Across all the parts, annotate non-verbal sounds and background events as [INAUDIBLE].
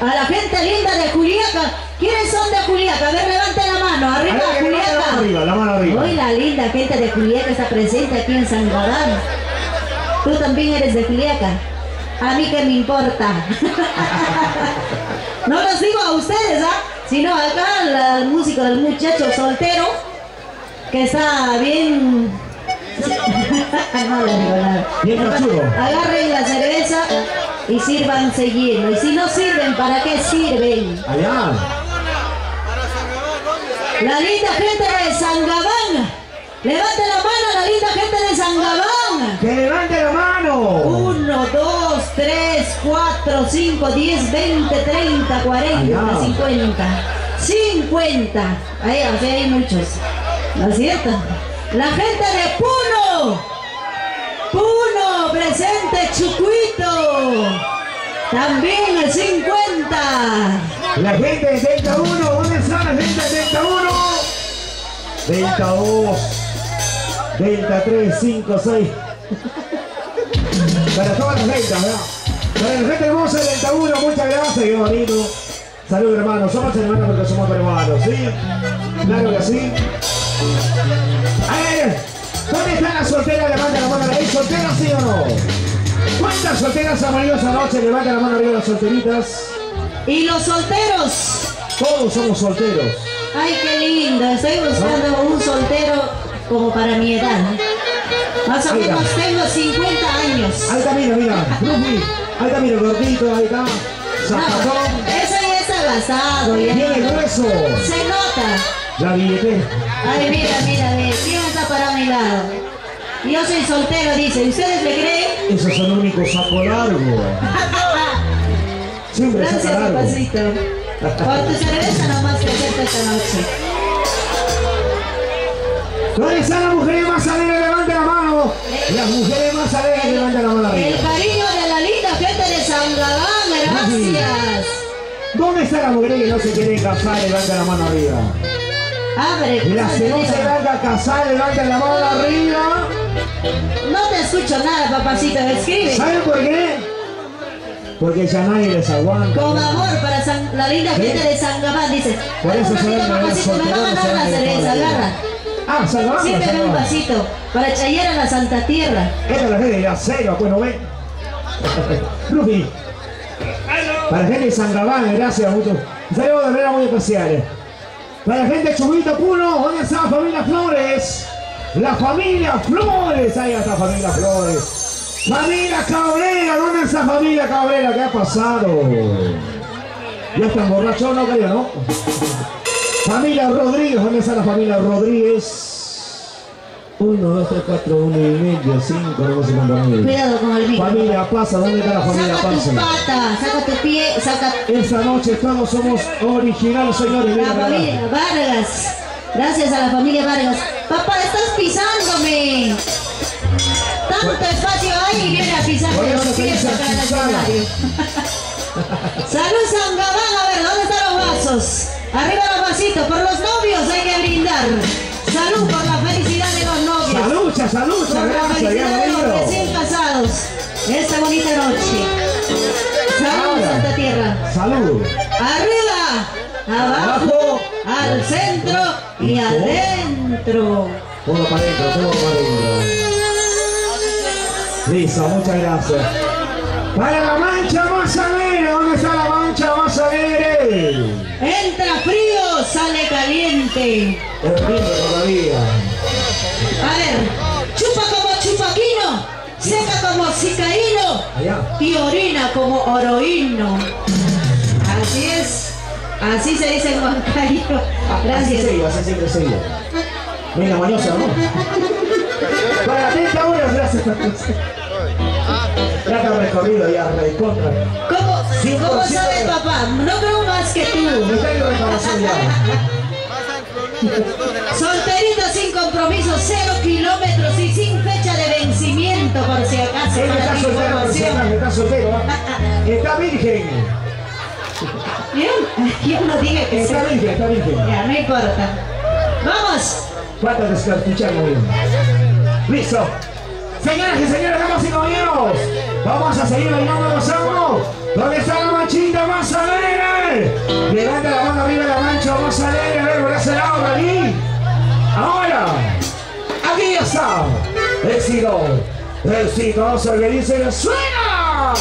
A la gente linda de Juliaca. ¿Quiénes son de Juliaca? A ver, levante la mano. Arriba, A ver, levante la mano Juliaca. arriba, la mano arriba. Hoy la linda gente de Juliaca está presente aquí en San Gadán. Tú también eres de Juliaca. A mí que me importa. [LAUGHS] no los digo a ustedes, ¿ah? Sino acá el músico del muchacho soltero que está bien. [LAUGHS] no le digo nada. Bien. Agarren la cerveza y sirvan seguirlo. Y si no sirven, ¿para qué sirven? Allá. La linda gente de San Gabán. Levante la mano la linda gente de San Gabán. Que levante la mano. 1, 2, 3, 4, 5, 10, 20, 30, 40, Allá. 50. 50. Ahí, sea, hay muchos. ¿No es cierto? La gente de Puno. Presente Chucuito. También el 50. La gente de 31, ¿dónde está la gente de 31? 32, 33, 5, 6. Para todas las ventas, ¿verdad? Para la gente hermosa de 31, muchas gracias, qué bonito. Salud hermanos, somos hermanos porque somos peruanos, ¿sí? Claro que sí. A ver, ¿dónde están las solteras? Levanta la ahí, ¿solteras sí o no? ¿Cuántas solteras han venido esta noche? Levanta la mano arriba las solteritas. Y los solteros. Todos somos solteros. Ay, qué lindo. Estoy buscando un soltero como para mi edad. Más o menos tengo 50 años. Ahí está, mira, mira. Ahí está, mira, gordito, ahí está. No, Zapatón. eso ya está gastado. Ya. Bien grueso. Se nota. La billetera. Ay, mira, mira, ve. ¿Quién está para mi lado? Yo soy soltero, dice. ¿Ustedes me creen? Esos son el único saco largo. Siempre Gracias, saca largo. papacito. Por tu cerveza nomás que acepto esta noche. ¿Dónde están las mujeres más alegres? Levanta la mano. Las mujeres más alegres, levanta la mano El arriba. cariño de la linda gente de San Gabán, gracias. ¿Dónde está la mujer que no se quiere casar? Levanta la mano arriba. Abre. Las que no se a casar, levanta la mano arriba. No te escucho nada, papacito, escribe. ¿Saben por qué? Porque ya nadie les aguanta. Con amor para San- la linda gente de San Gabán, dice. Por eso se papacito, me va a se ven cerveza, agarra. Ah, salvamos, Sírveme un vasito para chayar a la Santa Tierra. Esta es la gente de la selva, pues no ven. [LAUGHS] Rufi. Para la gente de San Gabán, gracias mucho. Un saludo de manera muy especial. Para la gente de Chubito Puno, ¿dónde está familia Flores? La familia Flores, ahí está familia Flores. Familia Cabrera, ¿dónde está familia Cabrera? ¿Qué ha pasado? Ya están borrachos, no creo, ¿no? Familia Rodríguez, ¿dónde está la familia Rodríguez? Uno, dos, tres, cuatro, uno y medio, cinco, no sé cuánto. Cuidado con el micro. Familia Plaza, ¿dónde está la familia Saca tus patas, saca tu pie, saca Esta noche todos somos originales, señores. la familia Vargas. Gracias a la familia Vargas. Papá, estás pisándome. Tanto espacio hay y viene a pisarme los pies acá en el escenario. [LAUGHS] Salud San Gabán, a ver, ¿dónde están los vasos? Arriba los vasitos, por los novios hay que brindar. Salud por la felicidad de los novios. Salucha, salucha, Por la felicidad de los recién casados. Esta bonita noche. Salud. Santa Tierra. Salud. Arriba, abajo, al centro y adentro. Todo para adentro, todo para adentro. Listo, muchas gracias. Para la mancha más alegre, ¿dónde está la mancha más alegre? Entra frío, sale caliente. Ritmo todavía. A ver, chupa como chupaquino, seca como cicaíno Allá. y orina como oroíno. Así es, así se dice en Huancayo. Así Gracias. se iba, así siempre se iba. Venga, mañosa, ¿no? Para 30 horas, gracias. Trata recorrido ya, recontra. ¿Cómo, ¿Cómo sabe papá? No creo más que Me tú. está en reparación ya. Solterito sin compromiso, cero kilómetros y sin fecha de vencimiento, por si acaso. Él está soltero, por si información. acaso, está soltero. ¿ah? Está virgen. ¿Quién, ¿Quién diga que Está virgen, está virgen. Ya, no importa. ¡Vamos! Cuatro descartuchamos bien. ¡Listo! Señoras y señores, damas y caballeros, vamos a seguir bailando los amos. ¿Dónde está la manchita más alegre? Levanta la mano arriba la mancha más alegre. A ver, por ese lado, Dalí. Ahora, aquí ya está. Éxito. Éxito, se que dice que suena.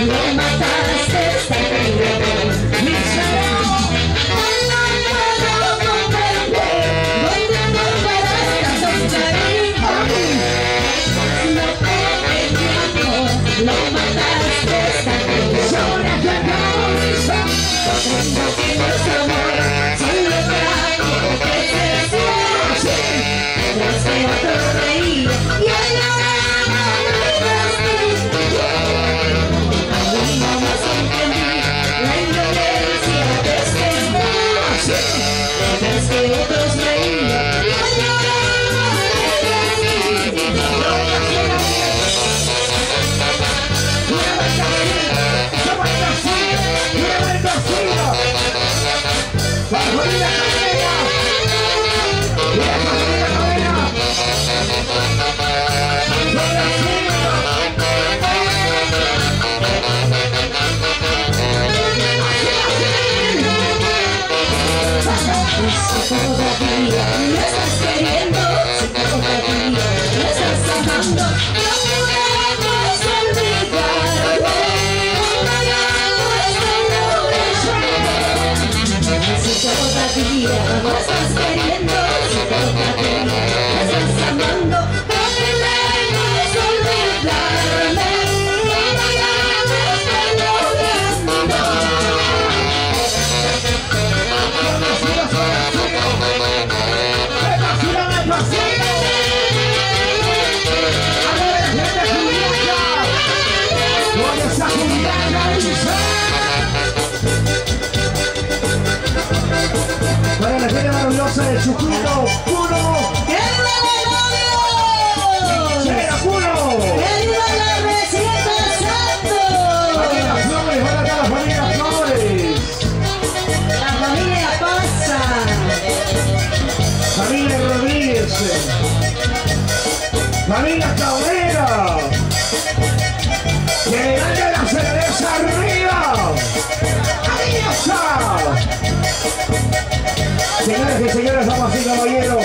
Oh my God. Chuquito, puro. ¡Viva la ¡Llega puro! ¡Viva la Flores! Las Flores! La familia Pasa. Familia Familia la cerveza arriba! ¡Adiós! Señores y señores señores, y caballeros.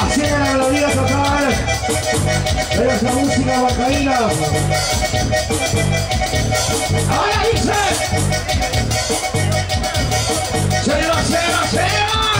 Así era la gloria total de nuestra música bacaína. Ahora dice. Se va, se va, se va.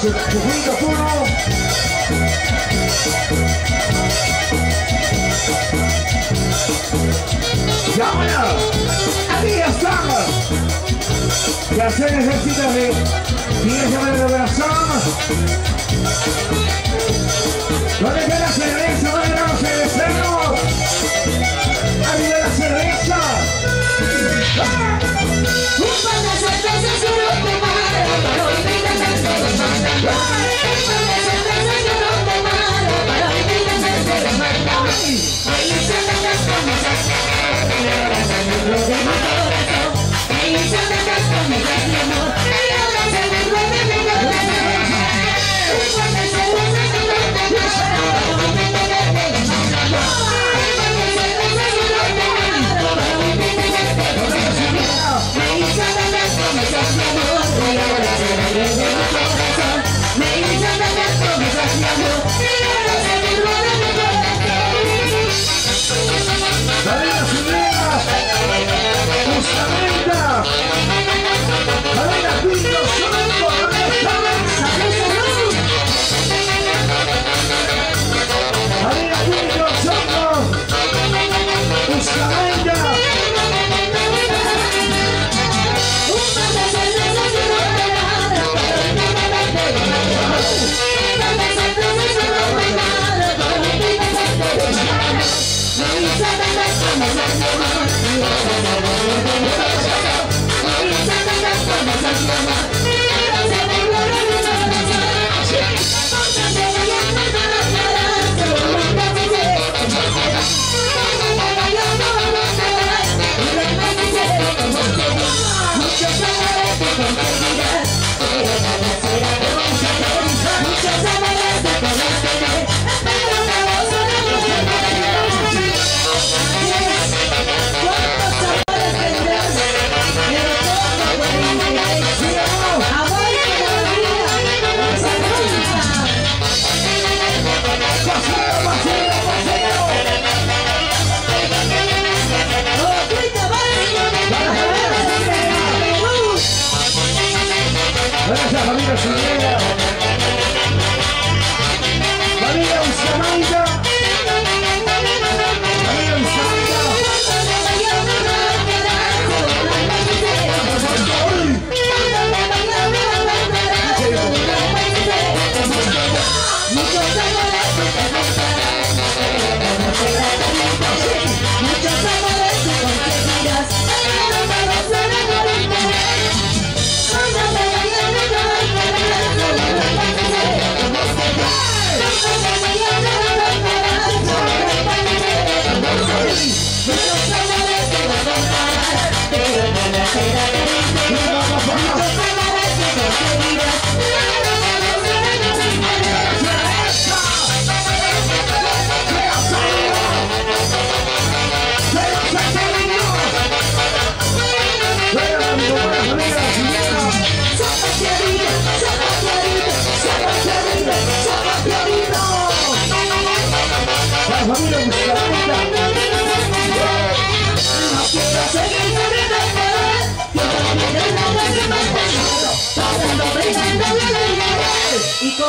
Chujuito Zuno. Y ahora, aquí estamos. Ya se necesita de 10 de.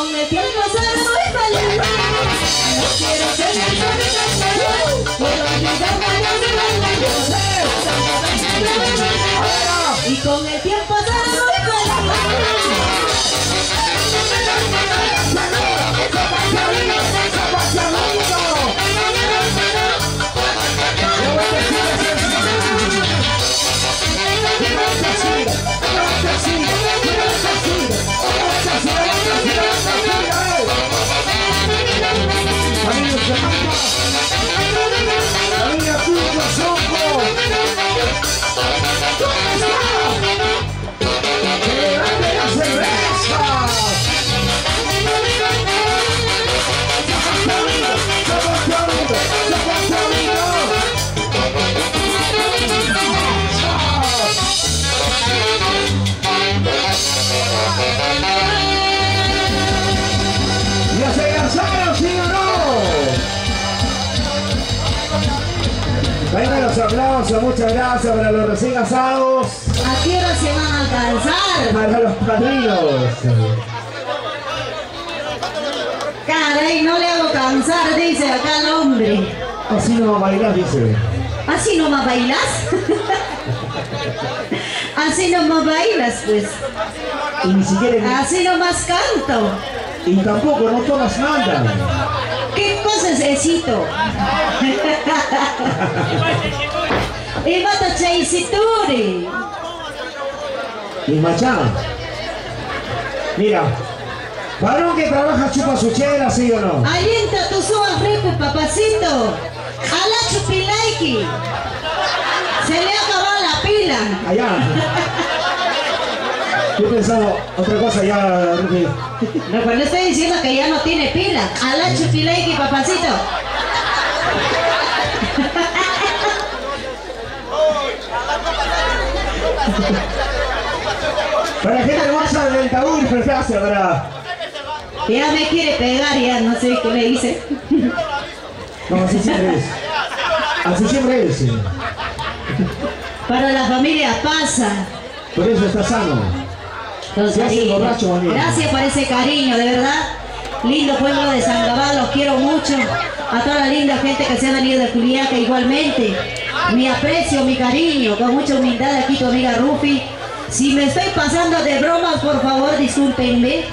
Con el tiempo. No quiero muchas gracias para los recién casados, ¿A qué hora se van a alcanzar? para los padrinos. Caray, no le hago cansar, dice acá el hombre. Así no va a bailar, dice. ¿Así nomás bailas? Así nomás bailas, pues. Y ni siquiera, Así nomás canto. y tampoco no tomas nada. ¿Qué cosa es esito? [LAUGHS] Y mata chaisituri. Y machá. Mira, varón que trabaja chupa su chela, ¿sí o no? Alienta tu suave rico, papacito. Ala chupilaiki. Se le ha acabado la pila. Allá. Yo pensaba otra cosa ya, Rufi. No, le estoy diciendo que ya no tiene pila. Ala chupilaiki, papacito. Para la gente hermosa del Taúl, gracias, para... Ya me quiere pegar, ya no sé qué le hice. No, así siempre es. Así siempre es. sí. Para la familia pasa. Por eso está sano. Los cariños. borracho. Gracias por ese cariño, de verdad. Lindo pueblo de San Gabán, los quiero mucho. A toda la linda gente que se ha venido de Juliaca igualmente. Mi aprecio, mi cariño, con mucha humildad aquí tu amiga Rufi. Si me estoy pasando de bromas, por favor, discúlpenme.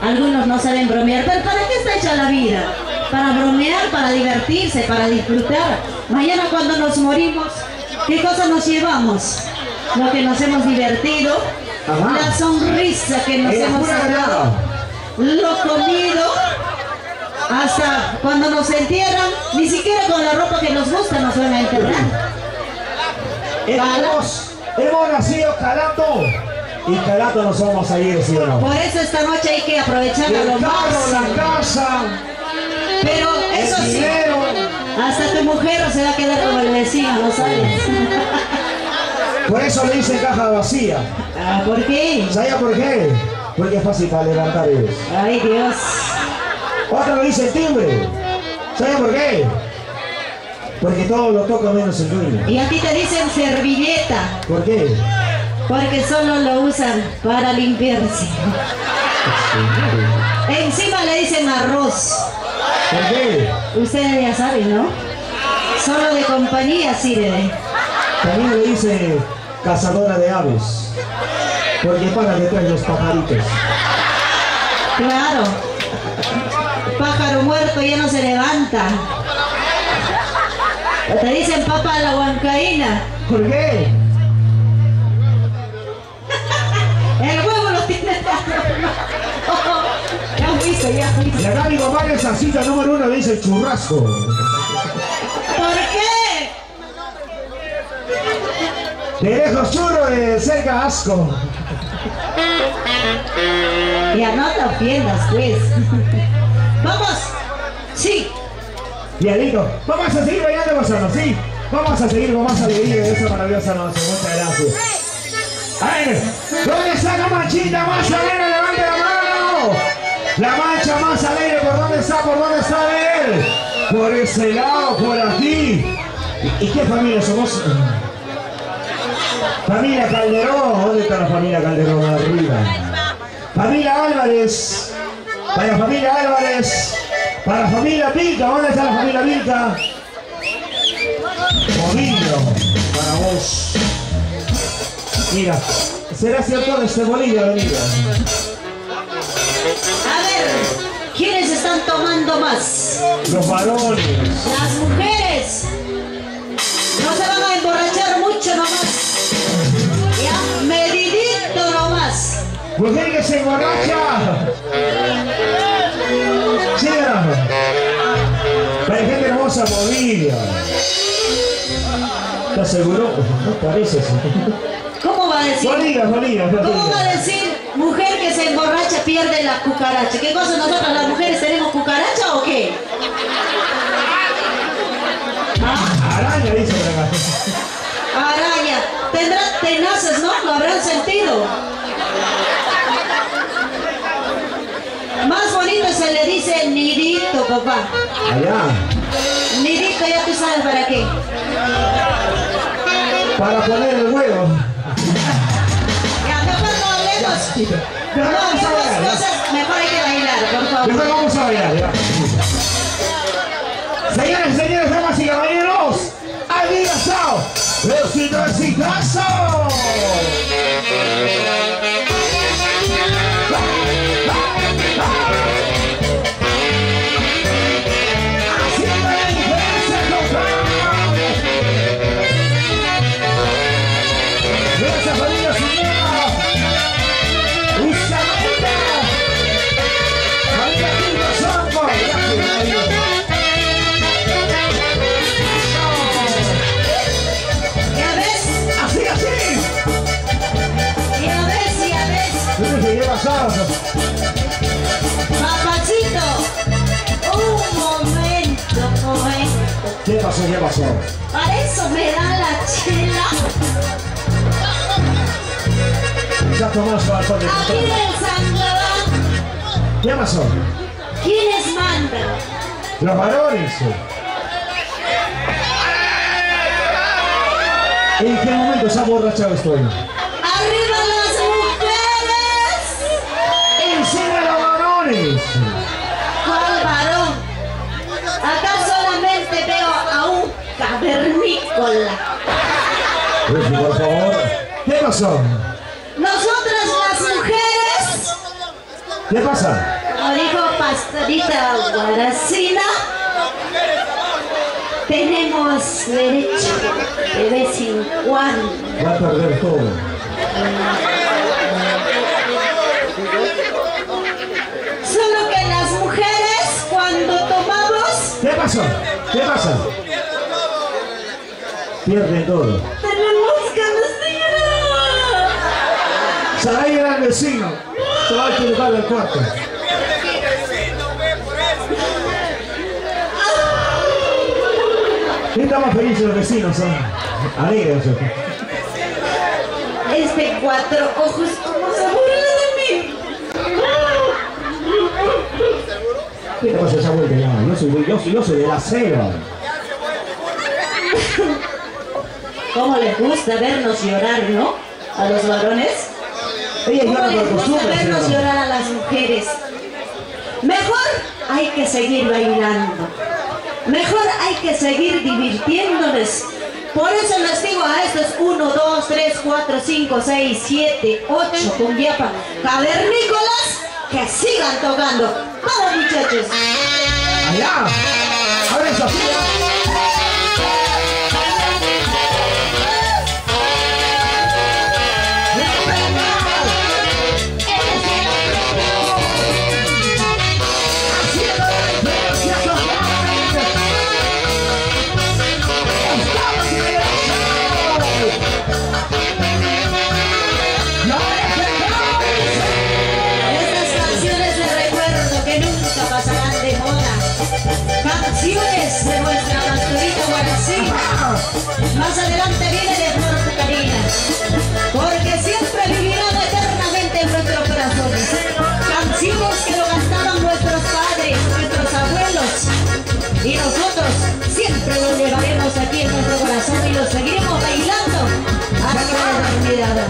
Algunos no saben bromear, pero ¿para qué está hecha la vida? Para bromear, para divertirse, para disfrutar. Mañana cuando nos morimos, ¿qué cosa nos llevamos? Lo que nos hemos divertido, Ajá. la sonrisa que nos hemos sacado, lo comido, hasta cuando nos entierran, ni siquiera con la ropa que nos gusta nos van a enterrar. Hemos, hemos nacido calato. Y calato nos vamos a ir, ¿sí o no? Por eso esta noche hay que aprovechar a lo carro, la casa, Pero eso el sí, dinero. hasta tu mujer se va a quedar como el vecino, ¿no sabes? [LAUGHS] Por eso le dicen caja vacía. Ah, ¿Por qué? ¿Sabía por qué? Porque es fácil para levantar ellos. Ay, Dios. Otro le dice timbre. ¿Sabía por qué? Porque todo lo toca menos el dueño. Y a ti te dicen servilleta, ¿Por qué? porque solo lo usan para limpiarse. Encima le dicen arroz. ¿Por qué? Ustedes ya saben, ¿no? Solo de compañía sirve. También le dice cazadora de aves. Porque para detrás los pajaritos. Claro. Pájaro muerto ya no se levanta. Te dicen papa la huancaína. ¿Por qué? [LAUGHS] El huevo lo tiene [LAUGHS] Ya fuiste, ya fuiste. Y acá mi mamá en esa cita número uno le dice churrasco. ¿Por qué? Te dejo churro de cerca asco. Ya no te ofendas, pues. [LAUGHS] Vamos. Sí. Diablito, vamos a seguir bailando gozando, ¿sí? Vamos a seguir más alegría de esa maravillosa noche. Muchas gracias. A ver, ¿dónde está la manchita más alegre? ¡Levante la mano! La mancha más alegre, ¿por dónde está? ¿Por dónde está él? Por ese lado, por aquí. ¿Y, y qué familia somos? Familia Calderón. ¿Dónde está la familia Calderón? Arriba. Familia Álvarez. Para la familia Álvarez. Para la familia Vilca. ¿Dónde está la familia Vilca? Bolillo. Para vos. Mira, será cierto de este bolillo, amiga. A ver, ¿quiénes están tomando más? Los varones. Las mujeres. No se van a emborrachar mucho nomás. Ya, medidito nomás. Mujer que se emborracha. Hermosa, Bolivia. ¿Te aseguró? No parece. ¿Cómo va a decir? ¿Cómo va a decir mujer que se emborracha pierde la cucaracha? ¿Qué cosa nosotros las mujeres tenemos cucaracha o qué? ¿Ah? Araña, dice acá. Araña. Tendrá tenaces, ¿no? Lo habrán sentido. Más bonito se le dice nidito, papá. Allá. Ya tú sabes para qué. para poner el huevo. Ya, mejor no hablemos. No Mejor vamos a bailar. cosas, mejor hay que bailar, por favor. Mejor vamos a bailar. ¿ya? Señores y señores, damas y caballeros, ¡Adiós! ¡Besito, exitazo! Pasó? ¿Qué pasó? Para eso me da la chela. Ya tomó su alcohol de Aquí del ¿Qué pasó? ¿quiénes mandan? Los varones. ¿En qué momento se ha borrachado estoy? ¡Arriba las mujeres! ¡Encima los varones! Pasó? Nosotras las mujeres, ¿Qué pasa? como dijo Pastorita Guaracina, tenemos derecho de vez en cuando. Va a perder todo. Solo que las mujeres cuando tomamos ¿Qué pasó? ¿Qué pasa? Pierden todo. Se va a ir al vecino. Se va a equivocar del cuarto. ¿Qué estamos felices los vecinos? Son alegres. Este cuatro ojos como se burla de mí. ¿Qué te pasa esa vuelta ya? Yo soy, yo soy, yo soy de la selva. ¿Cómo les gusta vernos llorar, no? A los varones. ¿Cómo les gusta vernos llorar a las mujeres? Mejor hay que seguir bailando. Mejor hay que seguir divirtiéndonos. Por eso les digo a estos 1, 2, 3, 4, 5, 6, 7, 8 cumbiapa cavernícolas que sigan tocando. Vamos muchachos. Allá. A Más adelante viene de Flor Pucarina. Porque siempre vivirán eternamente en nuestros corazones. Canciones que lo cantaban nuestros padres, nuestros abuelos. Y nosotros siempre lo llevaremos aquí en nuestro corazón y lo seguiremos bailando hasta la eternidad.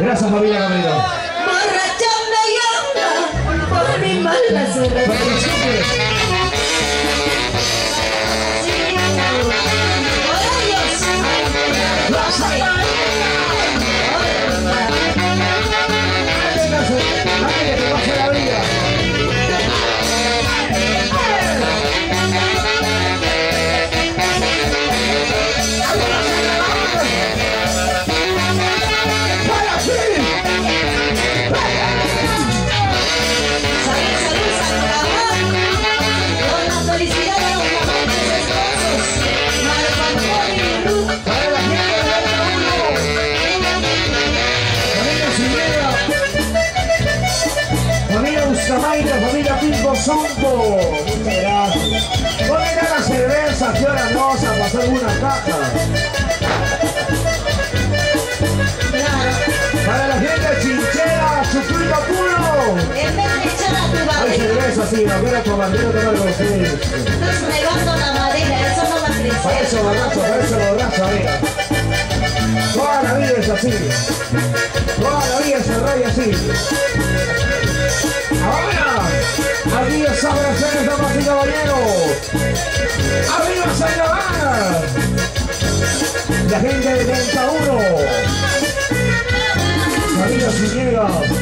Gracias familia Gabriela. Borracha me llama por mi mala suerte. madera con la madera, eso no va a crecer. Para eso para eso. Toda la vida es así. Toda la vida se raya así. Ahora, arriba sabracen, damas y caballeros. Arriba San La gente de 31. Arriba Ciniegas.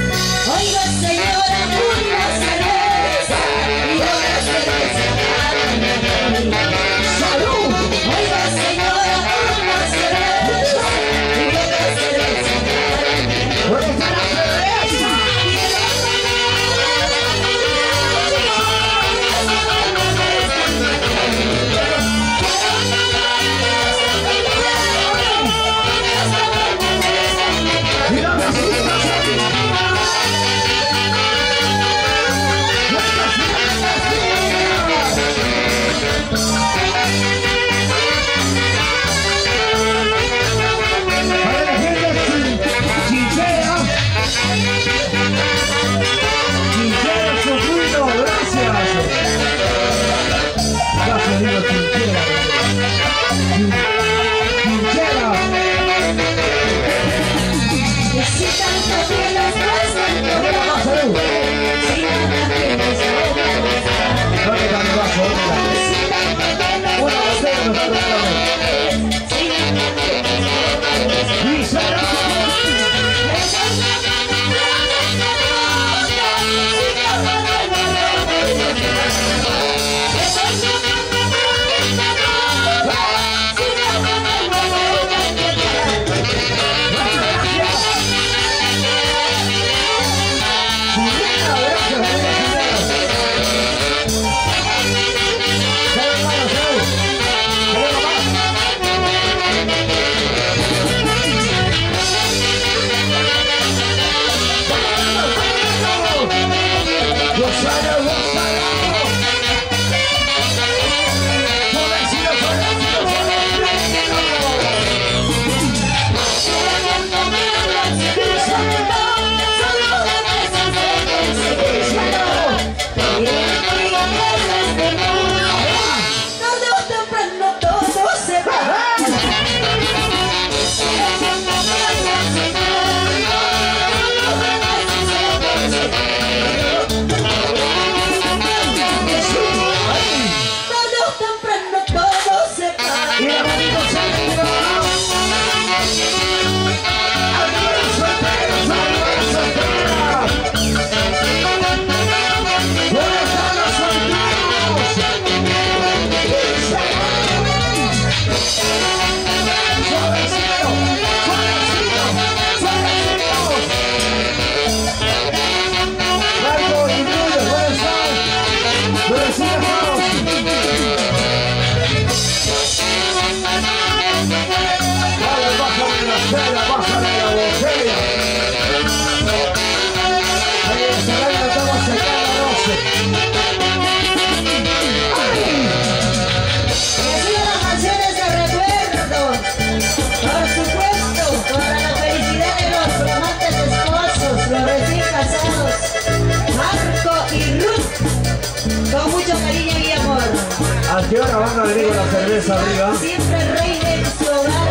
tres arriba. Siempre reine en su hogar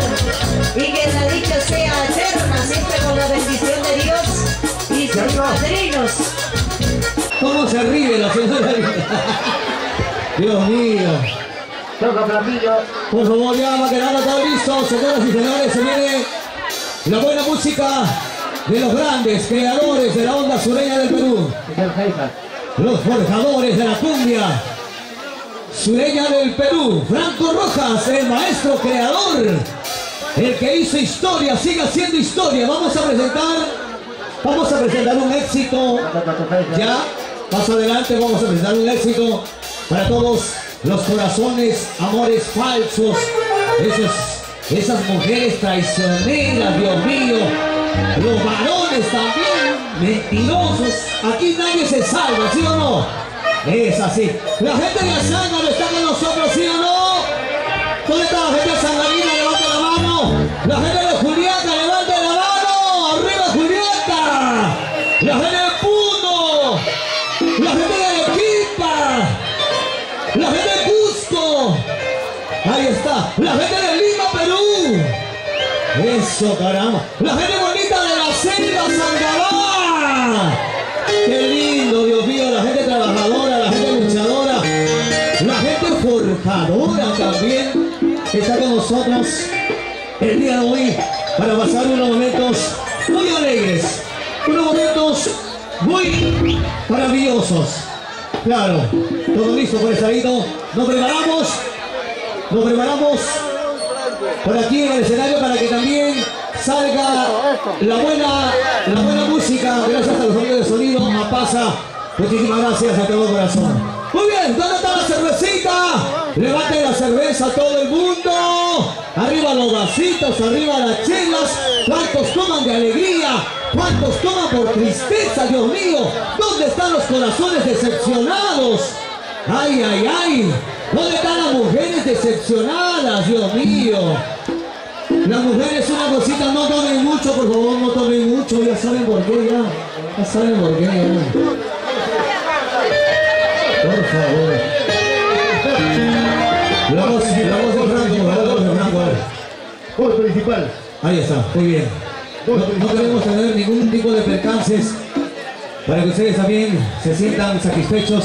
y que la dicha sea eterna, siempre con la bendición de Dios y sus padrinos. ¿Cómo se ríe la señora? Dios mío. Toca platillo. Por favor, ya va quedando todo listo, señoras y señores, se viene la buena música de los grandes creadores de la onda sureña del Perú. Los forjadores de la cumbia sureña del Perú, Franco Rojas, el maestro creador, el que hizo historia, sigue haciendo historia. Vamos a presentar, vamos a presentar un éxito ya, más adelante vamos a presentar un éxito para todos los corazones, amores falsos, esos, esas mujeres traicioneras, Dios mío, los varones también, mentirosos, aquí nadie se salva, ¿sí o no? Es así. La gente de Azángaro está con nosotros, ¿sí o no? ¿Dónde está la gente de Sangarina? Levante la mano. La gente de Juliaca, levante la mano. Arriba Juliaca. La gente de Puno. La gente de Arequipa. La gente de Cusco. Ahí está. La gente de Lima, Perú. Eso, caramba. La gente bonita de la selva Sangabá. Nosotros el día de hoy para pasar unos momentos muy alegres, unos momentos muy maravillosos. Claro, todo listo por estadito. Nos preparamos, nos preparamos por aquí en el escenario para que también salga la buena, la buena música. Gracias a los amigos de sonido, a Pasa. Muchísimas gracias a todo corazón. Muy bien, ¿dónde está la cervecita? Levante la cerveza a todo el mundo. Arriba los vasitos, arriba las chelas. ¿Cuántos toman de alegría? ¿Cuántos toman por tristeza, Dios mío? ¿Dónde están los corazones decepcionados? Ay, ay, ay. ¿Dónde están las mujeres decepcionadas, Dios mío? Las mujeres una cosita, no tomen mucho, por favor, no tomen mucho, ya saben por qué, ya. Ya saben por qué, ya. Por favor. La voz, la voz de Franco, la voz de Franco. Voz principal. Ahí está, muy bien. No, no queremos tener ningún tipo de percances para que ustedes también se sientan satisfechos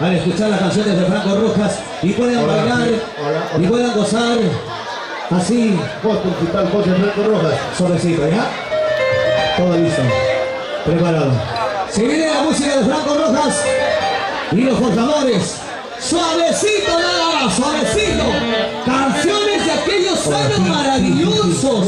al escuchar las canciones de Franco Rojas y puedan Hola, bailar sí. Hola, hola. y puedan gozar así Voz principal, voz de Franco Rojas. suavecito, ¿ya? Todo listo, preparado. Se viene la música de Franco Rojas y los forjadores. Suavecito nada suavecito. Canciones de aquellos años maravillosos.